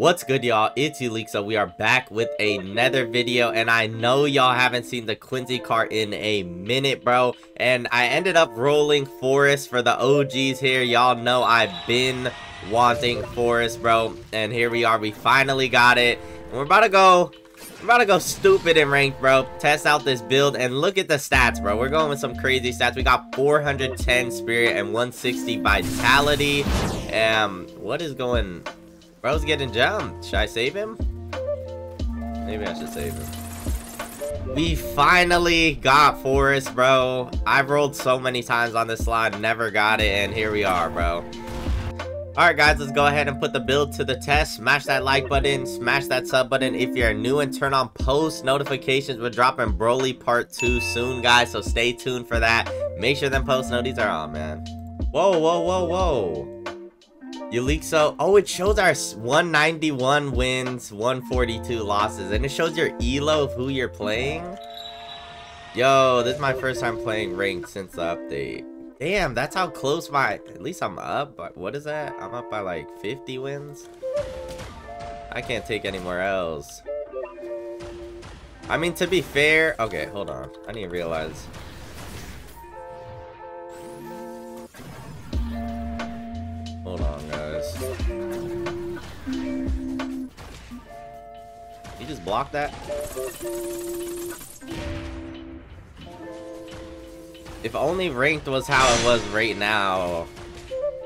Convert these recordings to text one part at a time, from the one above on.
What's good, y'all? It's so we are back with another video, and I know y'all haven't seen the Quincy cart in a minute, bro, and I ended up rolling Forest for the OGs here. Y'all know I've been wanting Forest, bro, and here we are. We finally got it, and we're about to go I'm about to go stupid in rank, bro. Test out this build and look at the stats, bro. We're going with some crazy stats. We got 410 spirit and 160 vitality. Um, what is going... Bro's getting jumped. Should I save him? Maybe I should save him. We finally got Forest, bro. I've rolled so many times on this slide, never got it, and here we are, bro. Alright guys, let's go ahead and put the build to the test. Smash that like button, smash that sub button if you're new and turn on post notifications. We're dropping Broly Part 2 soon, guys, so stay tuned for that. Make sure them post notices are on, man. Whoa, whoa, whoa, whoa. So... Oh, it shows our 191 wins, 142 losses, and it shows your elo of who you're playing. Yo, this is my first time playing ranked since the update. Damn, that's how close my... At least I'm up. But what is that? I'm up by like 50 wins? I can't take anywhere else. I mean, to be fair... Okay, hold on. I need to realize... Hold on, guys. You just blocked that? If only ranked was how it was right now.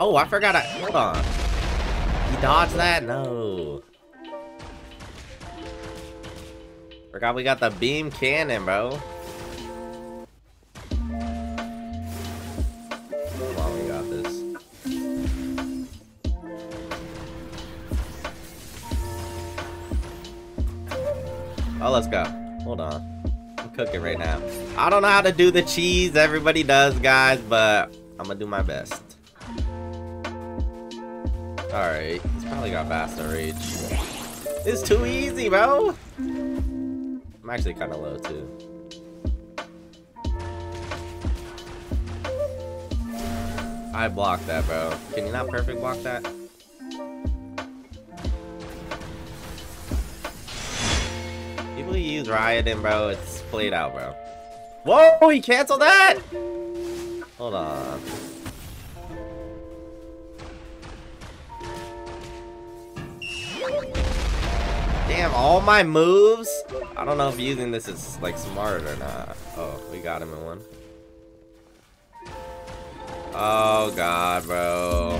Oh, I forgot I- hold on. He dodged that? No. Forgot we got the beam cannon, bro. Oh, let's go. Hold on I'm cooking right now. I don't know how to do the cheese. Everybody does, guys, but I'm gonna do my best. Alright, he's probably got Basta Rage. It's too easy, bro! I'm actually kind of low, too. I blocked that, bro. Can you not perfect block that? Rioting, bro. It's played out, bro. Whoa, he canceled that! Hold on. Damn, all my moves? I don't know if using this is, like, smart or not. Oh, we got him in one. Oh, God, bro.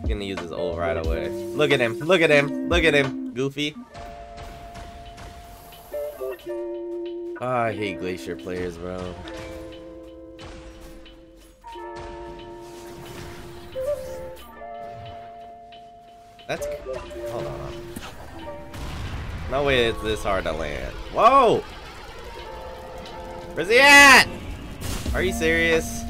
He's gonna use his ult right away. Look at him. Look at him. Look at him. Goofy. Oh, I hate Glacier players, bro. That's... Hold on. No way it's this hard to land. Whoa! Where's he at? Are you serious?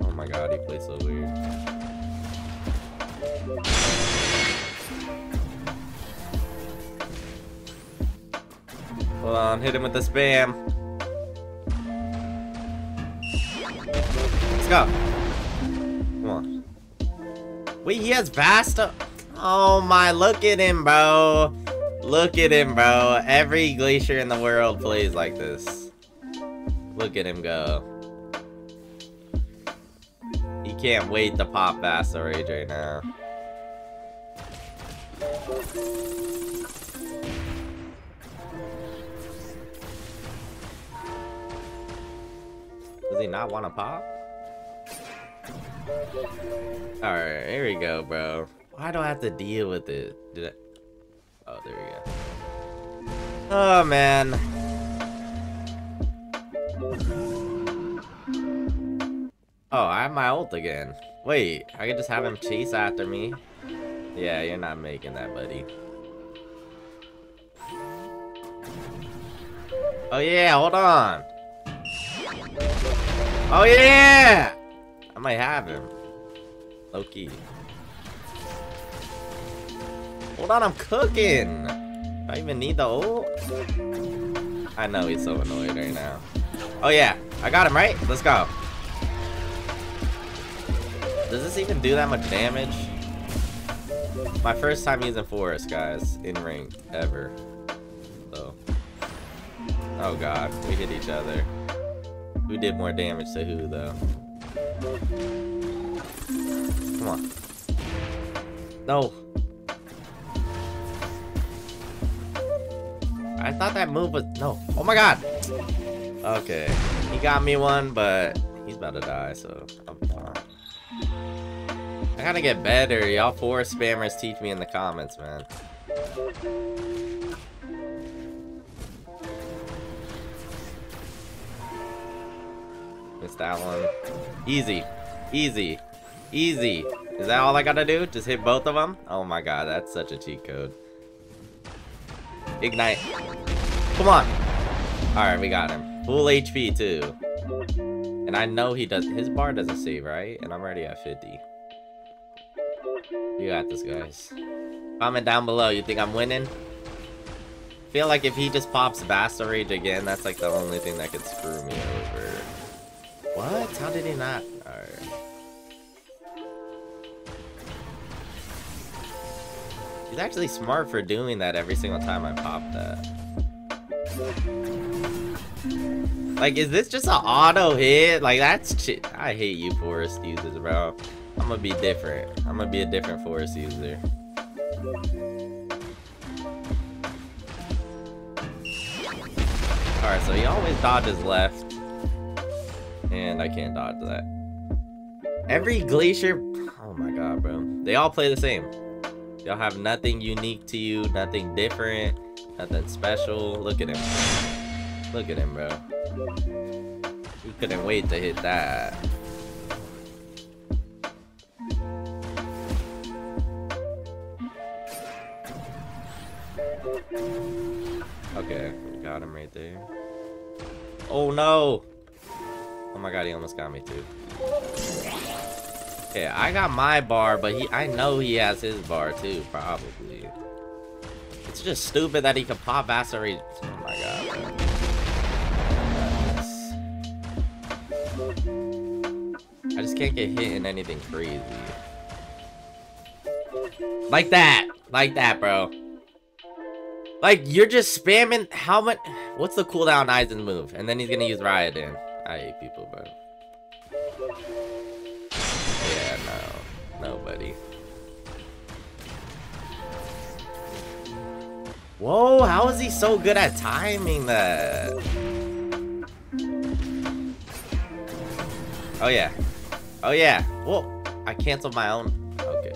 Oh my god, he plays so weird. Hold on, hit him with the spam. Let's go. Come on. Wait, he has Vasta? Oh my, look at him, bro. Look at him, bro. Every glacier in the world plays like this. Look at him go. He can't wait to pop Vasta Rage right now. Does he not want to pop? Alright, here we go, bro. Why do I have to deal with it? Did I... Oh, there we go. Oh, man. Oh, I have my ult again. Wait, I could just have him chase after me. Yeah, you're not making that, buddy. Oh yeah, hold on. Oh yeah! I might have him. Loki. Hold on, I'm cooking. Do I even need the ult? I know he's so annoyed right now. Oh yeah, I got him, right? Let's go. Does this even do that much damage? My first time using Forest, guys, in ring, ever. So. Oh god, we hit each other. Who did more damage to who, though? Come on. No. I thought that move was... No. Oh my god. Okay. He got me one, but he's about to die, so I'm fine. I gotta get better. Y'all four spammers teach me in the comments, man. Missed that one. Easy. Easy. Easy. Is that all I gotta do? Just hit both of them? Oh my god, that's such a cheat code. Ignite. Come on. Alright, we got him. Full HP too. And I know he does his bar doesn't save, right? And I'm already at 50. You got this guys. Comment down below, you think I'm winning? feel like if he just pops Basta Rage again, that's like the only thing that could screw me over. What? How did he not? Alright. He's actually smart for doing that every single time I pop that. Like, is this just an auto hit? Like, that's I hate you forest users, bro. I'm gonna be different. I'm gonna be a different forest user. Alright, so he always dodges left. And I can't dodge that. Every glacier... Oh my god, bro. They all play the same. Y'all have nothing unique to you, nothing different, nothing special. Look at him. Look at him, bro. We couldn't wait to hit that. Okay, got him right there. Oh no! Oh my god, he almost got me too. Okay, I got my bar, but he I know he has his bar too, probably. It's just stupid that he can pop Vassery. Oh my god. I just can't get hit in anything crazy. Like that! Like that, bro. Like, you're just spamming how much... What's the cooldown Aizen move? And then he's gonna use Raiden. I hate people, bro. Yeah, no. Nobody. Whoa, how is he so good at timing that? Oh, yeah. Oh, yeah. Whoa, I canceled my own. Okay.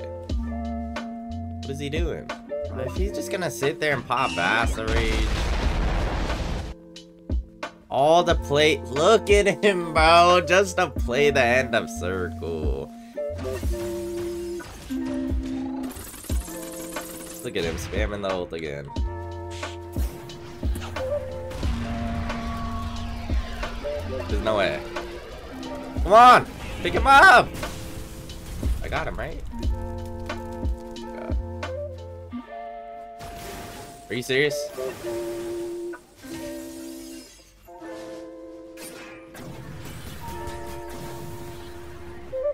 What is he doing? If he's just gonna sit there and pop Basta Rage. All the play. Look at him, bro. Just to play the end of circle. Look at him spamming the ult again. There's no way. Come on! Pick him up! I got him, right? Are you serious?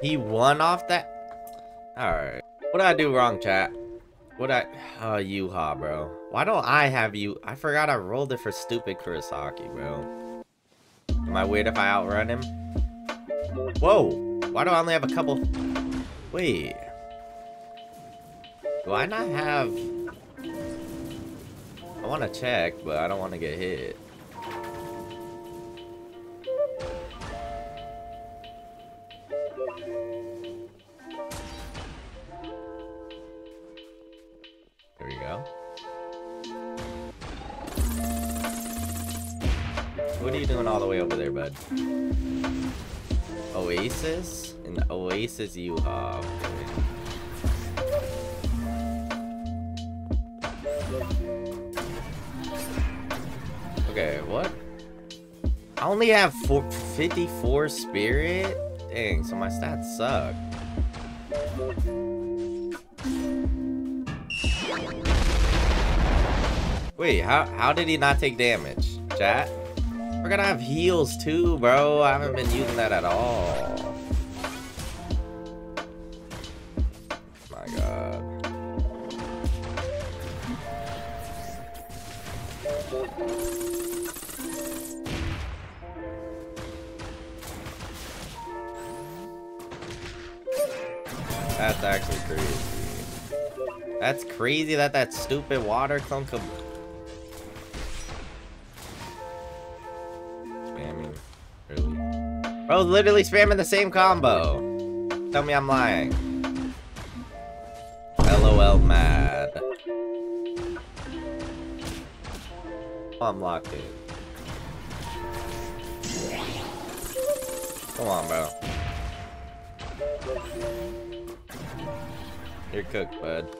He won off that? Alright. What did I do wrong, chat? What I... Oh, Yuha, bro. Why don't I have you... I forgot I rolled it for stupid Kurosaki, bro. Am I weird if I outrun him? Whoa! Why do I only have a couple... Wait. Do I not have... I want to check, but I don't want to get hit. What are you doing all the way over there, bud? Oasis? In Oasis you have. Okay, what? I only have four, 54 spirit? Dang, so my stats suck. Wait, how, how did he not take damage? Chat? We're gonna have heals too, bro. I haven't been using that at all. My god. That's actually crazy. That's crazy that that stupid water clone could... Really? was literally spamming the same combo. Tell me I'm lying. LOL mad. Oh, I'm locked in. Come on, bro. You're cooked, bud.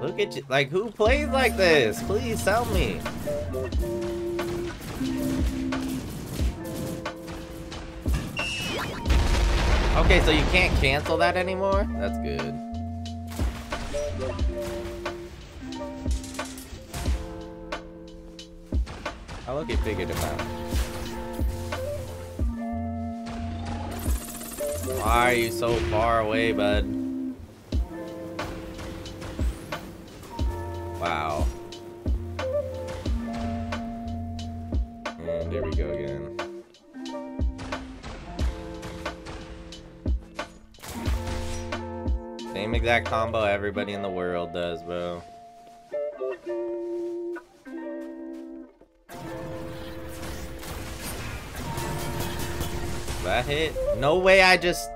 Look at you. Like, who plays like this? Please tell me. Okay, so you can't cancel that anymore? That's good. I look he figured him out. Why are you so far away, bud? Wow. Exact combo everybody in the world does, bro. That hit? No way I just...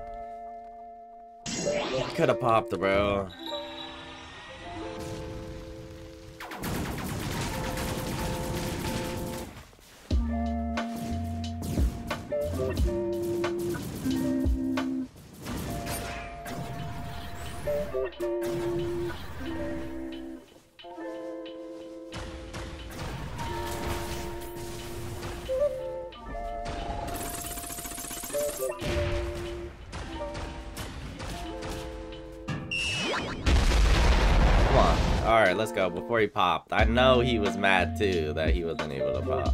Could have popped, bro. Come on. Alright, let's go. Before he popped. I know he was mad too that he wasn't able to pop.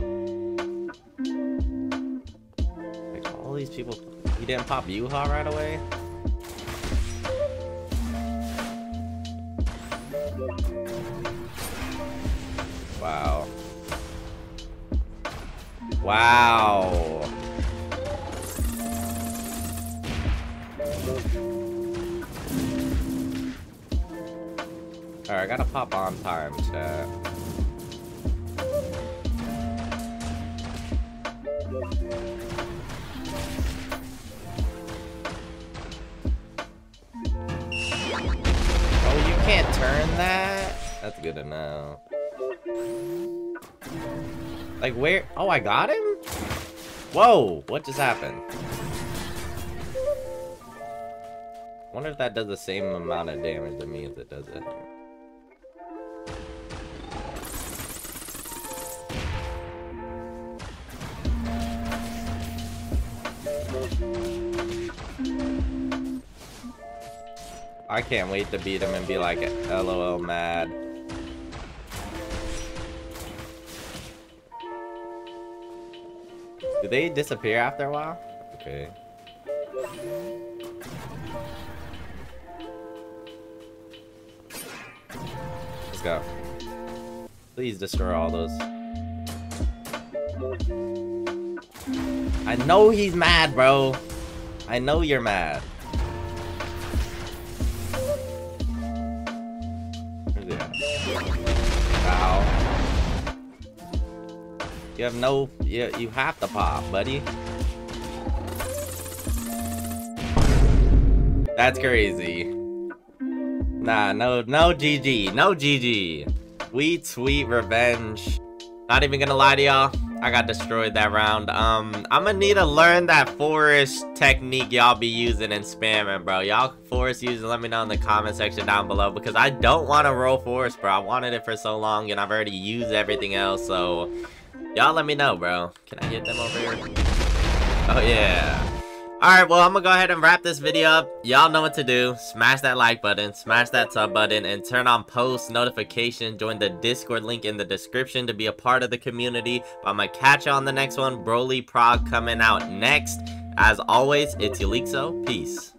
Like, all these people... He didn't pop Yuha right away? Wow. Wow. Alright, I gotta pop on time, chat. Oh, you can't turn that? That's good to know. Like, where? Oh, I got him? Whoa, what just happened? wonder if that does the same amount of damage to me as it does it. I can't wait to beat him and be like, LOL mad. Do they disappear after a while? Okay. Let's go. Please destroy all those. I know he's mad, bro. I know you're mad. Ow. You have no... You, you have to pop, buddy. That's crazy. Nah, no, no GG. No GG. Sweet, sweet revenge. Not even gonna lie to y'all. I got destroyed that round. Um, I'm gonna need to learn that forest technique y'all be using and spamming, bro. Y'all forest using, let me know in the comment section down below because I don't want to roll forest, bro. I wanted it for so long and I've already used everything else, so y'all let me know, bro. Can I hit them over here? Oh, yeah. Alright, well, I'm gonna go ahead and wrap this video up. Y'all know what to do. Smash that like button, smash that sub button, and turn on post notification. Join the Discord link in the description to be a part of the community. But I'm gonna catch you on the next one. Broly Prog coming out next. As always, it's Yelixo. Peace.